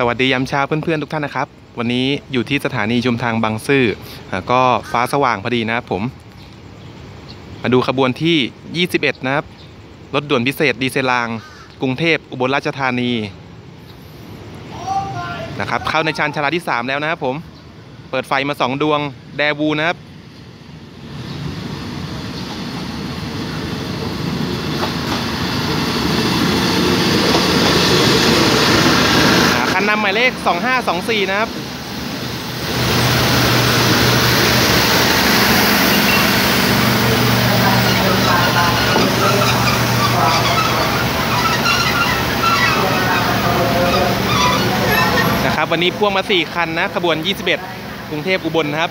สวัสดียามเช้าเพื่อนๆทุกท่านนะครับ วันนี้อยู่ที่สถานีชุมทางบางซื่อก็ฟ้าสว่างพอดีนะครับผม มาดูขบวนที่ 21 นะครับ รถด่วนพิเศษดีเซลาง กรุงเทพอุบลราชธานีนะครับเข้าในชานชาลาที่ 3 แล้วนะครับผม เปิดไฟมา 2 ดวง แดวูนะครับ อ่าคันนำ หมายเลข 2524 นะครับนะครับวันนี้พ่วงมา 4 คันนะขบวน 21 กรุงเทพอุบลนะครับ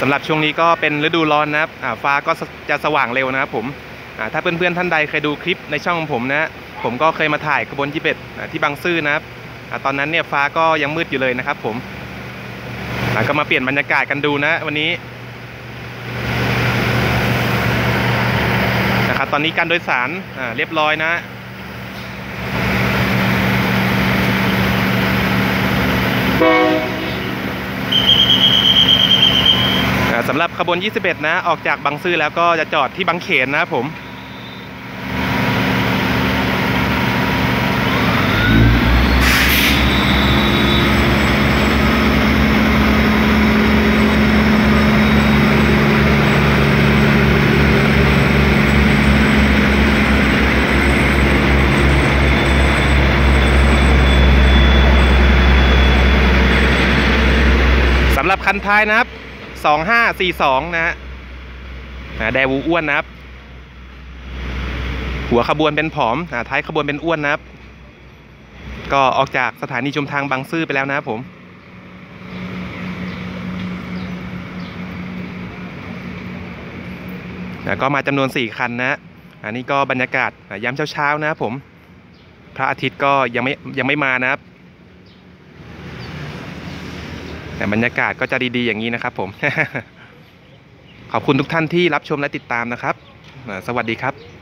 สำหรับช่วงนี้ก็เป็นฤดูร้อนนะครับฟ้าก็จะสว่างเร็วนะครับผมถ้าเพื่อนๆท่านใดเคยดูคลิปในช่องของผมนะผมก็เคยมาถ่ายขบวนยี่เป็ดที่บางซื่อนะครับตอนนั้นเนี่ยฟ้าก็ยังมืดอยู่เลยนะครับผมก็มาเปลี่ยนบรรยากาศกันดูนะวันนี้นะครับตอนนี้การโดยสารเรียบร้อยนะ อ่า สำหรับขบวน 21 นะ ออกจากบางซื่อแล้วก็จะจอดที่บางเขนนะครับผมสำหรับคันท้ายนะครับ 2542 นะฮะอ่าแดวูอ้วนนะครับ หัวขบวนเป็นผอมอท้ายขบวนเป็นอ้วนนะครับ ก็ออกจากสถานีชุมทางบางซื่อไปแล้วนะครับผมแล้วก็มาจำนวน 4 คันนะฮะอันนี้ก็บรรยากาศยามเช้าๆนะครับผม พระอาทิตย์ก็ยังไม่ยังไม่มานะครับ แต่บรรยากาศก็จะดีๆอย่างนี้นะครับ ผม ขอบคุณทุกท่านที่รับชมและติดตามนะครับ สวัสดีครับ